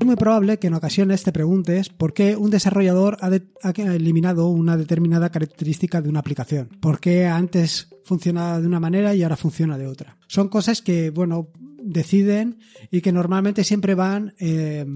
Es muy probable que en ocasiones te preguntes por qué un desarrollador ha, eliminado una determinada característica de una aplicación. ¿Por qué antes funcionaba de una manera y ahora funciona de otra? Son cosas que, bueno, deciden y que normalmente siempre van eh,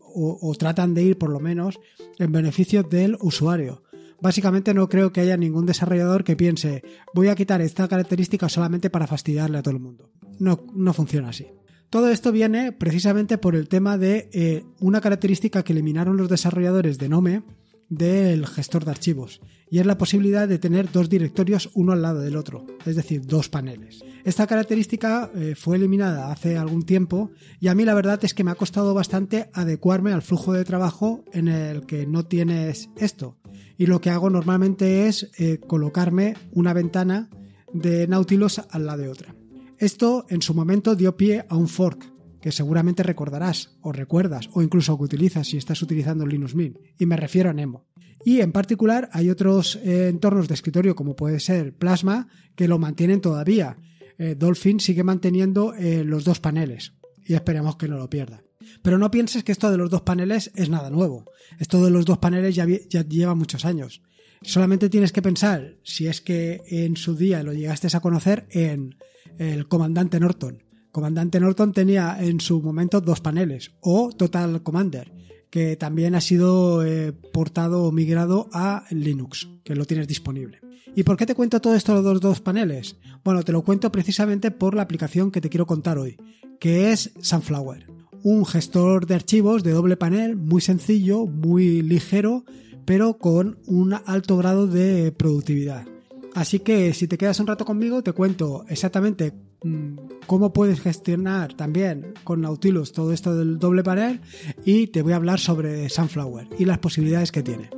o, o, tratan de ir por lo menos en beneficio del usuario. Básicamente no creo que haya ningún desarrollador que piense voy a quitar esta característica solamente para fastidiarle a todo el mundo. No, no funciona así. Todo esto viene precisamente por el tema de eh, una característica que eliminaron los desarrolladores de Nome del gestor de archivos y es la posibilidad de tener dos directorios uno al lado del otro, es decir, dos paneles. Esta característica eh, fue eliminada hace algún tiempo y a mí la verdad es que me ha costado bastante adecuarme al flujo de trabajo en el que no tienes esto y lo que hago normalmente es eh, colocarme una ventana de Nautilus al lado de otra. Esto en su momento dio pie a un fork, que seguramente recordarás o recuerdas o incluso que utilizas si estás utilizando Linux Mint, y me refiero a Nemo. Y en particular hay otros eh, entornos de escritorio como puede ser Plasma que lo mantienen todavía. Eh, Dolphin sigue manteniendo eh, los dos paneles y esperemos que no lo pierda. Pero no pienses que esto de los dos paneles es nada nuevo. Esto de los dos paneles ya, ya lleva muchos años. Solamente tienes que pensar, si es que en su día lo llegaste a conocer, en el comandante Norton. Comandante Norton tenía en su momento dos paneles, o Total Commander, que también ha sido eh, portado o migrado a Linux, que lo tienes disponible. ¿Y por qué te cuento todo esto de los dos paneles? Bueno, te lo cuento precisamente por la aplicación que te quiero contar hoy, que es Sunflower. Un gestor de archivos de doble panel muy sencillo, muy ligero, pero con un alto grado de productividad. Así que si te quedas un rato conmigo, te cuento exactamente mm, cómo puedes gestionar también con Nautilus todo esto del doble panel y te voy a hablar sobre Sunflower y las posibilidades que tiene.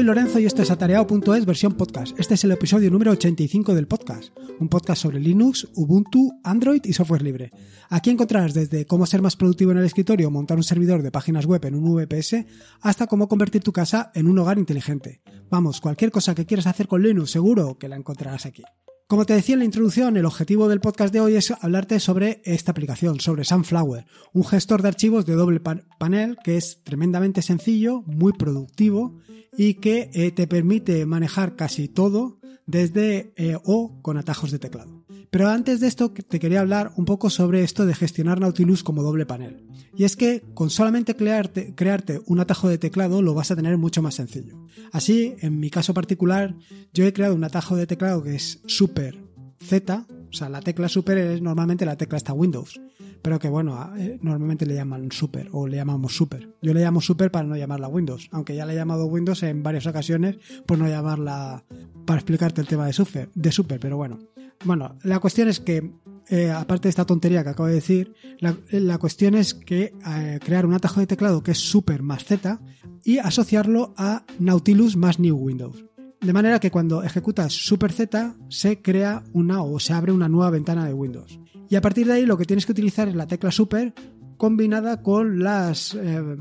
Soy Lorenzo y esto es atareado.es versión podcast. Este es el episodio número 85 del podcast, un podcast sobre Linux, Ubuntu, Android y software libre. Aquí encontrarás desde cómo ser más productivo en el escritorio, montar un servidor de páginas web en un VPS, hasta cómo convertir tu casa en un hogar inteligente. Vamos, cualquier cosa que quieras hacer con Linux, seguro que la encontrarás aquí. Como te decía en la introducción, el objetivo del podcast de hoy es hablarte sobre esta aplicación, sobre Sunflower, un gestor de archivos de doble panel que es tremendamente sencillo, muy productivo y que eh, te permite manejar casi todo desde eh, o con atajos de teclado. Pero antes de esto te quería hablar un poco sobre esto de gestionar Nautilus como doble panel. Y es que con solamente crearte, un atajo de teclado lo vas a tener mucho más sencillo. Así, en mi caso particular, yo he creado un atajo de teclado que es Super Z, o sea, la tecla Super es normalmente la tecla esta Windows, pero que bueno, eh, normalmente le llaman Super o le llamamos Super. Yo le llamo Super para no llamarla Windows, aunque ya le he llamado Windows en varias ocasiones por no llamarla para explicarte el tema de Super, de super pero bueno. Bueno, la cuestión es que, eh, aparte de esta tontería que acabo de decir, la, cuestión es que eh, crear un atajo de teclado que es super más Z y asociarlo a Nautilus más New Windows. De manera que cuando ejecutas super Z se crea una o se abre una nueva ventana de Windows. Y a partir de ahí lo que tienes que utilizar es la tecla super combinada con las, eh,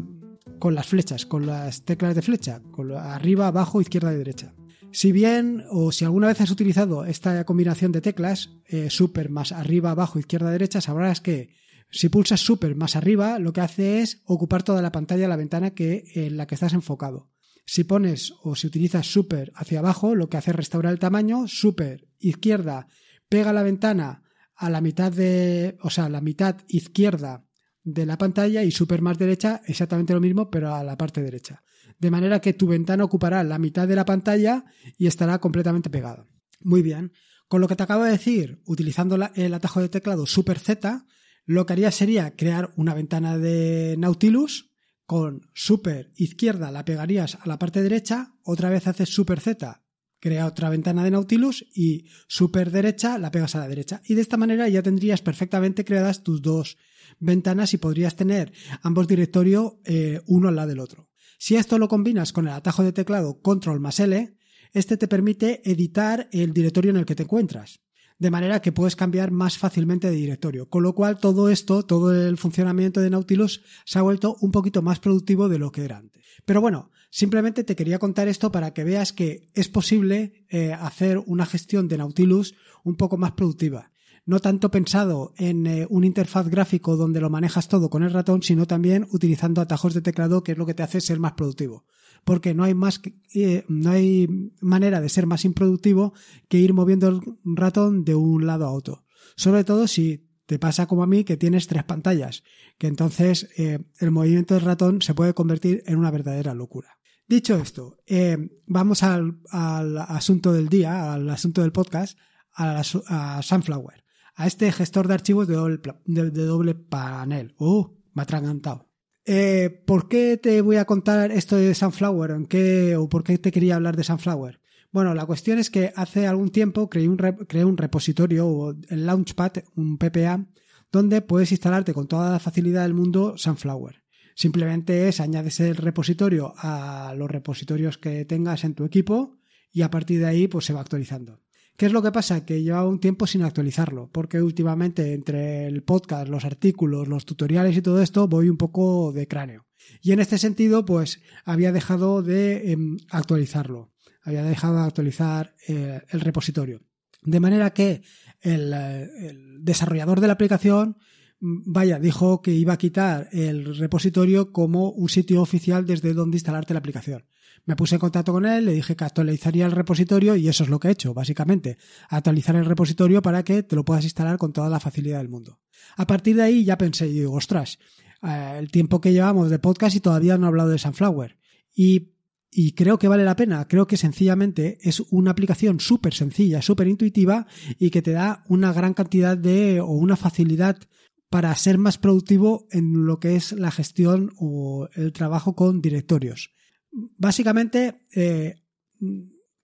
con las flechas, con las teclas de flecha, con arriba, abajo, izquierda y derecha. Si bien o si alguna vez has utilizado esta combinación de teclas, eh, super más arriba, abajo, izquierda, derecha, sabrás que si pulsas super más arriba, lo que hace es ocupar toda la pantalla, la ventana que, en la que estás enfocado. Si pones o si utilizas super hacia abajo, lo que hace es restaurar el tamaño, super izquierda pega la ventana a la mitad de, o sea, la mitad izquierda de la pantalla y super más derecha exactamente lo mismo, pero a la parte derecha de manera que tu ventana ocupará la mitad de la pantalla y estará completamente pegada. Muy bien. Con lo que te acabo de decir, utilizando el atajo de teclado Super Z, lo que haría sería crear una ventana de Nautilus con Super izquierda la pegarías a la parte derecha, otra vez haces Super Z, crea otra ventana de Nautilus y Super derecha la pegas a la derecha. Y de esta manera ya tendrías perfectamente creadas tus dos ventanas y podrías tener ambos directorios eh, uno al lado del otro. Si esto lo combinas con el atajo de teclado Control más L, este te permite editar el directorio en el que te encuentras, de manera que puedes cambiar más fácilmente de directorio, con lo cual todo esto, todo el funcionamiento de Nautilus se ha vuelto un poquito más productivo de lo que era antes. Pero bueno, Simplemente te quería contar esto para que veas que es posible eh, hacer una gestión de Nautilus un poco más productiva. No tanto pensado en eh, un interfaz gráfico donde lo manejas todo con el ratón, sino también utilizando atajos de teclado, que es lo que te hace ser más productivo. Porque no hay más, eh, no hay manera de ser más improductivo que ir moviendo el ratón de un lado a otro. Sobre todo si te pasa como a mí que tienes tres pantallas, que entonces el movimiento del ratón se puede convertir en una verdadera locura. Dicho esto, eh, vamos al, asunto del día, al asunto del podcast, a, Sunflower, a este gestor de archivos de doble, panel. ¡Uh! Me ha atragantado. Eh, ¿Por qué te voy a contar esto de Sunflower? ¿En qué, ¿O por qué te quería hablar de Sunflower? Bueno, la cuestión es que hace algún tiempo creé un, un repositorio, el Launchpad, un PPA, donde puedes instalarte con toda la facilidad del mundo Sunflower. Simplemente es añades el repositorio a los repositorios que tengas en tu equipo y a partir de ahí pues se va actualizando. ¿Qué es lo que pasa? Que lleva un tiempo sin actualizarlo, porque últimamente entre el podcast, los artículos, los tutoriales y todo esto voy un poco de cráneo. Y en este sentido, pues había dejado de em, actualizarlo, había dejado de actualizar eh, el repositorio. De manera que el, eh, el desarrollador de la aplicación vaya, dijo que iba a quitar el repositorio como un sitio oficial desde donde instalarte la aplicación. Me puse en contacto con él, le dije que actualizaría el repositorio y eso es lo que he hecho, básicamente. Actualizar el repositorio para que te lo puedas instalar con toda la facilidad del mundo. A partir de ahí ya pensé, y digo, ostras, eh, el tiempo que llevamos de podcast y todavía no he hablado de Sunflower. Y, y creo que vale la pena. Creo que sencillamente es una aplicación súper sencilla, súper intuitiva y que te da una gran cantidad de, o una facilidad para ser más productivo en lo que es la gestión o el trabajo con directorios. Básicamente, eh,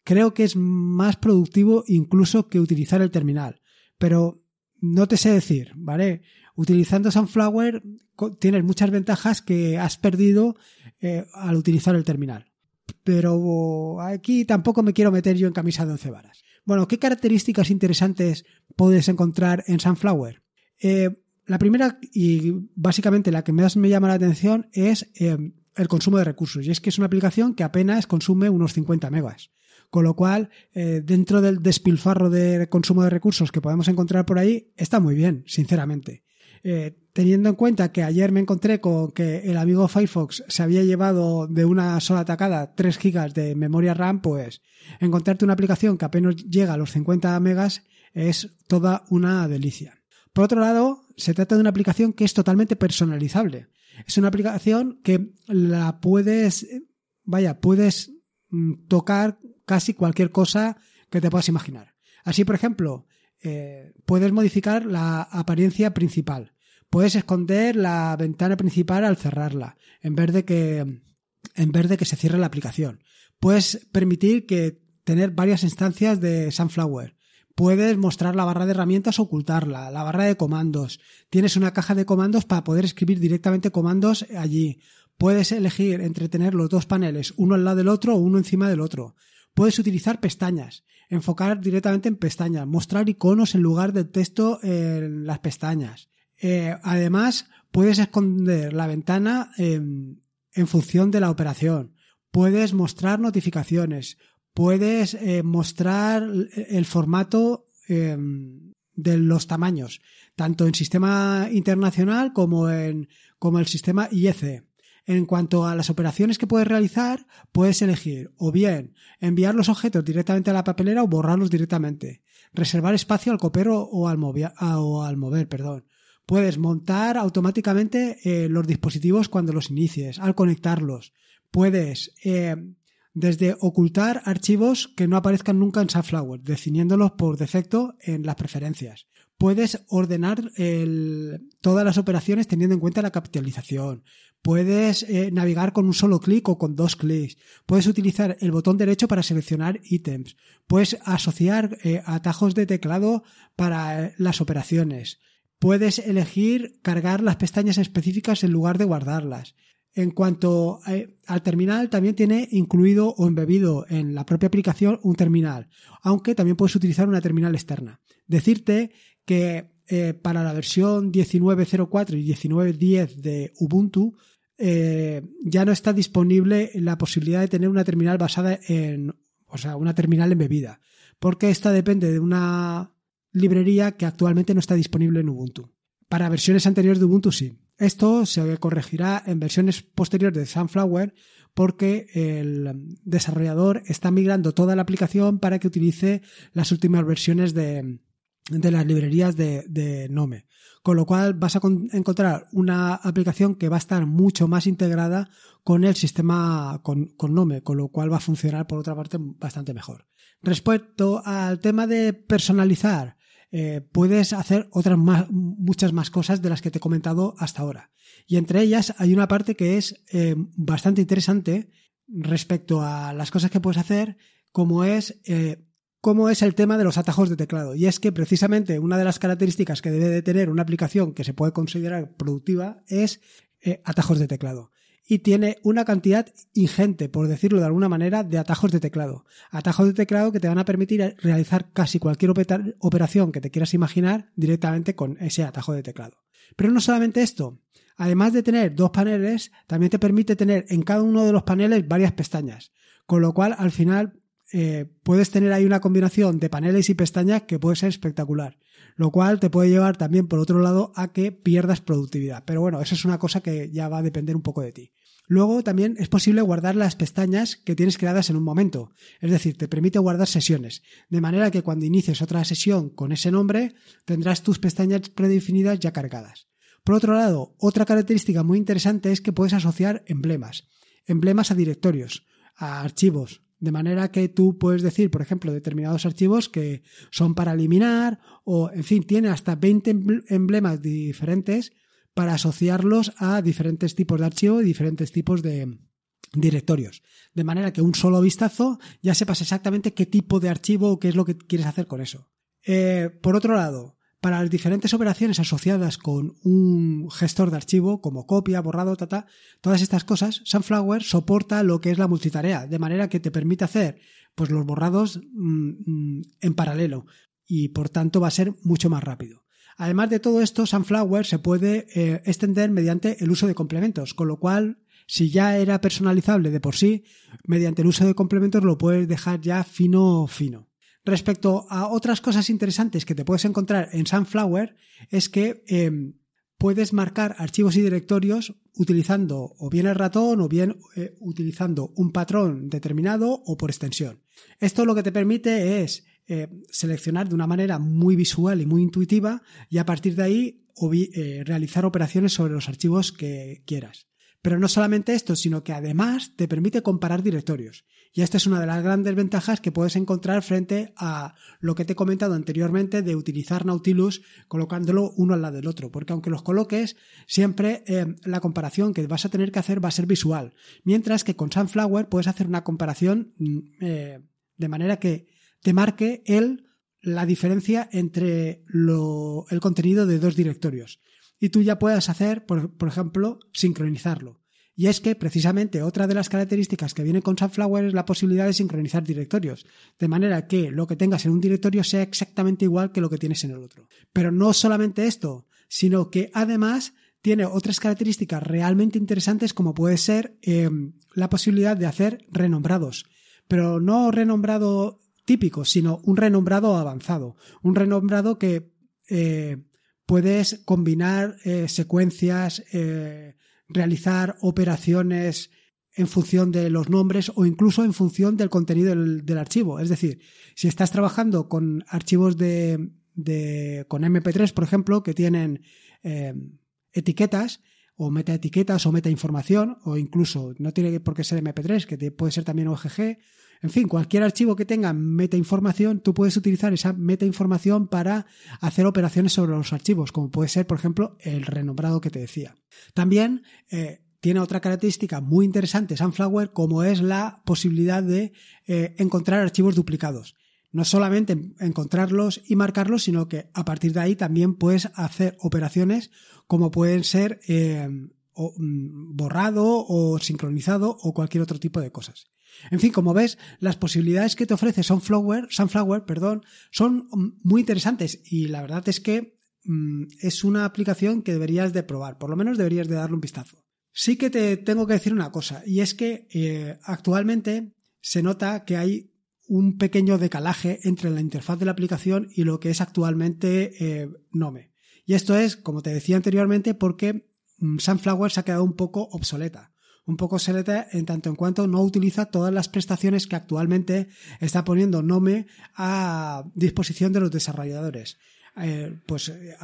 creo que es más productivo incluso que utilizar el terminal, pero no te sé decir, ¿vale? Utilizando Sunflower tienes muchas ventajas que has perdido eh, al utilizar el terminal. Pero aquí tampoco me quiero meter yo en camisa de once varas. Bueno, ¿qué características interesantes puedes encontrar en Sunflower? Eh, la primera y básicamente la que más me llama la atención es el consumo de recursos. Y es que es una aplicación que apenas consume unos 50 megas. Con lo cual, eh, dentro del despilfarro de consumo de recursos que podemos encontrar por ahí, está muy bien, sinceramente. Eh, teniendo en cuenta que ayer me encontré con que el amigo Firefox se había llevado de una sola atacada 3 gigas de memoria RAM, pues encontrarte una aplicación que apenas llega a los 50 megas es toda una delicia. Por otro lado, se trata de una aplicación que es totalmente personalizable. Es una aplicación que la puedes, vaya, puedes mm, tocar casi cualquier cosa que te puedas imaginar. Así, por ejemplo, eh, puedes modificar la apariencia principal. Puedes esconder la ventana principal al cerrarla, en vez de que, en vez de que se cierre la aplicación. Puedes permitir que tener varias instancias de Sunflower. Puedes mostrar la barra de herramientas ocultarla, la barra de comandos. Tienes una caja de comandos para poder escribir directamente comandos allí. Puedes elegir entre tener los dos paneles, uno al lado del otro o uno encima del otro. Puedes utilizar pestañas, enfocar directamente en pestañas, mostrar iconos en lugar del texto en las pestañas. Eh, además, puedes esconder la ventana en función de la operación. Puedes mostrar notificaciones puedes eh, mostrar el formato em, de los tamaños, tanto en sistema internacional como en como el sistema IEC. En cuanto a las operaciones que puedes realizar, puedes elegir o bien enviar los objetos directamente a la papelera o borrarlos directamente, reservar espacio al copero o al, o al mover, perdón. Puedes montar automáticamente eh, los dispositivos cuando los inicies, al conectarlos. Puedes eh, desde ocultar archivos que no aparezcan nunca en Sunflower, definiéndolos por defecto en las preferencias. Puedes ordenar todas las operaciones teniendo en cuenta la capitalización. Puedes eh, navegar con un solo clic o con dos clics. Puedes utilizar el botón derecho para seleccionar ítems. Puedes asociar eh, atajos de teclado para eh, las operaciones. Puedes elegir cargar las pestañas específicas en lugar de guardarlas. En cuanto eh, al terminal, también tiene incluido o embebido en la propia aplicación un terminal, aunque también puedes utilizar una terminal externa. Decirte que eh, para la versión 19.04 y 19.10 de Ubuntu eh, ya no está disponible la posibilidad de tener una terminal basada en, o sea, una terminal embebida, porque esta depende de una librería que actualmente no está disponible en Ubuntu. Para versiones anteriores de Ubuntu sí. Esto se corregirá en versiones posteriores de Sunflower porque el desarrollador está migrando toda la aplicación para que utilice las últimas versiones de, las librerías de, Nome. Con lo cual vas a encontrar una aplicación que va a estar mucho más integrada con el sistema con, con Nome, con lo cual va a funcionar por otra parte bastante mejor. Respecto al tema de personalizar, eh, puedes hacer otras muchas más cosas de las que te he comentado hasta ahora. Y entre ellas hay una parte que es eh, bastante interesante respecto a las cosas que puedes hacer, como es, eh, es el tema de los atajos de teclado. Y es que precisamente una de las características que debe de tener una aplicación que se puede considerar productiva es atajos de teclado y tiene una cantidad ingente, por decirlo de alguna manera, de atajos de teclado. Atajos de teclado que te van a permitir realizar casi cualquier operación que te quieras imaginar directamente con ese atajo de teclado. Pero no solamente esto. Además de tener dos paneles, también te permite tener en cada uno de los paneles varias pestañas. Con lo cual, al final, eh, puedes tener ahí una combinación de paneles y pestañas que puede ser espectacular lo cual te puede llevar también por otro lado a que pierdas productividad. Pero bueno, eso es una cosa que ya va a depender un poco de ti. Luego también es posible guardar las pestañas que tienes creadas en un momento, es decir, te permite guardar sesiones, de manera que cuando inicies otra sesión con ese nombre tendrás tus pestañas predefinidas ya cargadas. Por otro lado, otra característica muy interesante es que puedes asociar emblemas, emblemas a directorios, a archivos, de manera que tú puedes decir, por ejemplo, determinados archivos que son para eliminar o, en fin, tiene hasta 20 emblemas diferentes para asociarlos a diferentes tipos de archivos y diferentes tipos de directorios. De manera que un solo vistazo ya sepas exactamente qué tipo de archivo o qué es lo que quieres hacer con eso. Eh, por otro lado, para las diferentes operaciones asociadas con un gestor de archivo, como copia, borrado, tata, todas estas cosas, Sunflower soporta lo que es la multitarea, de manera que te permite hacer pues, los borrados mm, mm, en paralelo y por tanto va a ser mucho más rápido. Además de todo esto, Sunflower se puede eh, extender mediante el uso de complementos, con lo cual, si ya era personalizable de por sí, mediante el uso de complementos lo puedes dejar ya fino fino. Respecto a otras cosas interesantes que te puedes encontrar en Sunflower, es que em, puedes marcar archivos y directorios utilizando o bien el ratón o bien eh, utilizando un patrón determinado o por extensión. Esto lo que te permite es eh, seleccionar de una manera muy visual y muy intuitiva y a partir de ahí eh, realizar operaciones sobre los archivos que quieras. Pero no solamente esto, sino que además te permite comparar directorios. Y esta es una de las grandes ventajas que puedes encontrar frente a lo que te he comentado anteriormente de utilizar Nautilus colocándolo uno al lado del otro. Porque aunque los coloques, siempre eh, la comparación que vas a tener que hacer va a ser visual. Mientras que con Sunflower puedes hacer una comparación mm, de manera que te marque el, la diferencia entre el contenido de dos directorios. Y tú ya puedas hacer, por ejemplo, sincronizarlo. Y es que precisamente otra de las características que viene con Sunflower es la posibilidad de sincronizar directorios, de manera que lo que tengas en un directorio sea exactamente igual que lo que tienes en el otro. Pero no solamente esto, sino que además tiene otras características realmente interesantes como puede ser eh, la posibilidad de hacer renombrados, pero no renombrado típico, sino un renombrado avanzado, un renombrado que eh, puedes combinar eh, secuencias, realizar operaciones en función de los nombres o incluso en función del contenido del, archivo. Es decir, si estás trabajando con archivos de, con MP3, por ejemplo, que tienen eh, etiquetas o metaetiquetas o metainformación o incluso no tiene por qué ser MP3, que puede ser también OGG. En fin, cualquier archivo que tenga metainformación, tú puedes utilizar esa metainformación para hacer operaciones sobre los archivos, como puede ser, por ejemplo, el renombrado que te decía. También eh, tiene otra característica muy interesante Sunflower, como es la posibilidad de eh, encontrar archivos duplicados. No solamente encontrarlos y marcarlos, sino que a partir de ahí también puedes hacer operaciones como pueden ser eh, mm, borrado o sincronizado o cualquier otro tipo de cosas. En fin, como ves, las posibilidades que te ofrece Sunflower, Sunflower perdón, son muy interesantes y la verdad es que mm, es una aplicación que deberías de probar, por lo menos deberías de darle un vistazo. Sí que te tengo que decir una cosa, y es que eh, actualmente se nota que hay un pequeño decalaje entre la interfaz de la aplicación y lo que es actualmente eh, Nome. Y esto es, como te decía anteriormente, porque mm, Sunflower se ha quedado un poco obsoleta. Un poco obsoleta en tanto en cuanto no utiliza todas las prestaciones que actualmente está poniendo Nome a disposición de los desarrolladores. Eh, pues eh,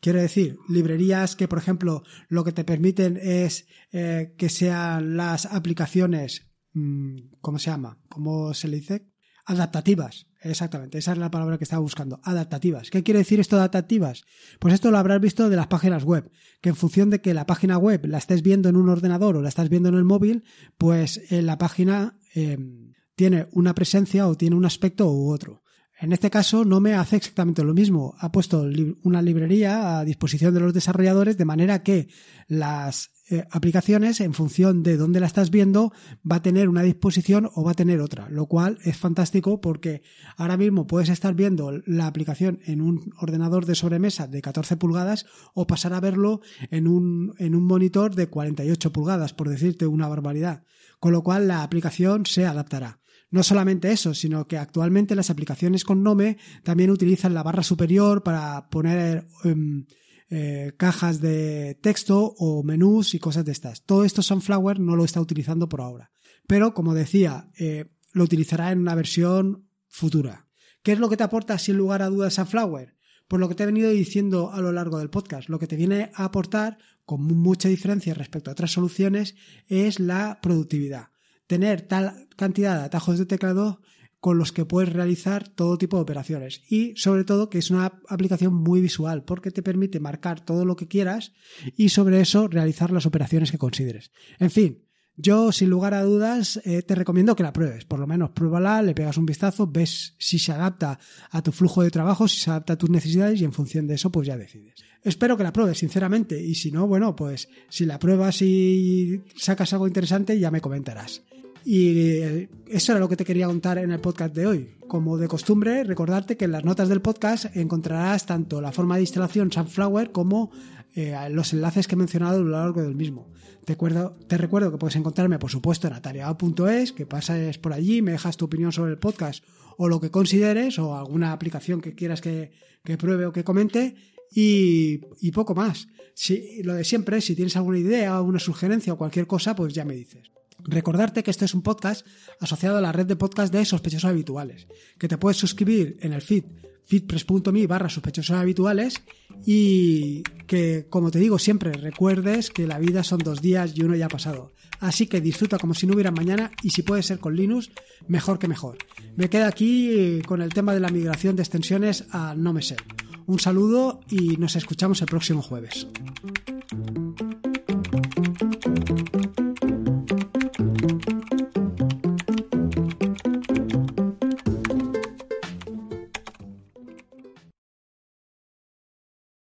Quiero decir, librerías que, por ejemplo, lo que te permiten es que sean las aplicaciones Mm, ¿cómo se llama? ¿Cómo se le dice? Adaptativas. Exactamente, esa es la palabra que estaba buscando. Adaptativas. ¿Qué quiere decir esto de adaptativas? Pues esto lo habrás visto de las páginas web, que en función de que la página web la estés viendo en un ordenador o la estás viendo en el móvil, pues en la página em, tiene una presencia o tiene un aspecto u otro. En este caso no me hace exactamente lo mismo. Ha puesto una librería a disposición de los desarrolladores de manera que las eh, aplicaciones, en función de dónde la estás viendo, va a tener una disposición o va a tener otra, lo cual es fantástico porque ahora mismo puedes estar viendo la aplicación en un ordenador de sobremesa de 14 pulgadas o pasar a verlo en un, en un monitor de 48 pulgadas, por decirte una barbaridad. Con lo cual la aplicación se adaptará. No solamente eso, sino que actualmente las aplicaciones con Nome también utilizan la barra superior para poner em, eh, cajas de texto o menús y cosas de estas. Todo esto Sunflower no lo está utilizando por ahora. Pero, como decía, eh, lo utilizará en una versión futura. ¿Qué es lo que te aporta sin lugar a dudas Sunflower? Pues lo que te he venido diciendo a lo largo del podcast. Lo que te viene a aportar, con mucha diferencia respecto a otras soluciones, es la productividad tener tal cantidad de atajos de teclado con los que puedes realizar todo tipo de operaciones y sobre todo que es una aplicación muy visual porque te permite marcar todo lo que quieras y sobre eso realizar las operaciones que consideres. En fin, yo sin lugar a dudas eh, te recomiendo que la pruebes, por lo menos pruébala, le pegas un vistazo, ves si se adapta a tu flujo de trabajo, si se adapta a tus necesidades y en función de eso pues ya decides. Espero que la pruebes, sinceramente, y si no, bueno, pues si la pruebas y sacas algo interesante ya me comentarás. Y eh, eso era lo que te quería contar en el podcast de hoy. Como de costumbre, recordarte que en las notas del podcast encontrarás tanto la forma de instalación Sunflower como eh, los enlaces que he mencionado a lo largo del mismo. Te, recuerdo, que puedes encontrarme, por supuesto, en atareado.es, que pases por allí, me dejas tu opinión sobre el podcast o lo que consideres, o alguna aplicación que quieras que, pruebe o que comente, y, poco más. Si, lo de siempre, si tienes alguna idea, alguna sugerencia o cualquier cosa, pues ya me dices. Recordarte que este es un podcast asociado a la red de podcast de sospechosos habituales, que te puedes suscribir en el feed feedpress.me barra sospechosos habituales y que, como te digo siempre, recuerdes que la vida son dos días y uno ya ha pasado. Así que disfruta como si no hubiera mañana y si puede ser con Linux, mejor que mejor. Me quedo aquí con el tema de la migración de extensiones a No Me Sé. Un saludo y nos escuchamos el próximo jueves.